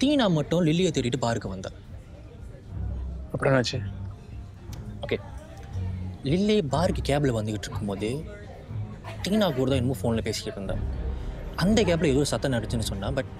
டீனா மட்டும் லில்லியை தேடிட்டு பாருக்கு வந்தா. அப்புறம் என்னாச்சு? ஓகே லில்லி பாருக்கு கேபில் வந்துக்கிட்டு இருக்கும்போது டீனா கூட தான் இன்னமும் ஃபோனில் பேசிக்கிட்டு இருந்தேன் அந்த கேப்பில் ஏதோ சத்தம் நடிச்சுன்னு சொன்னா பட்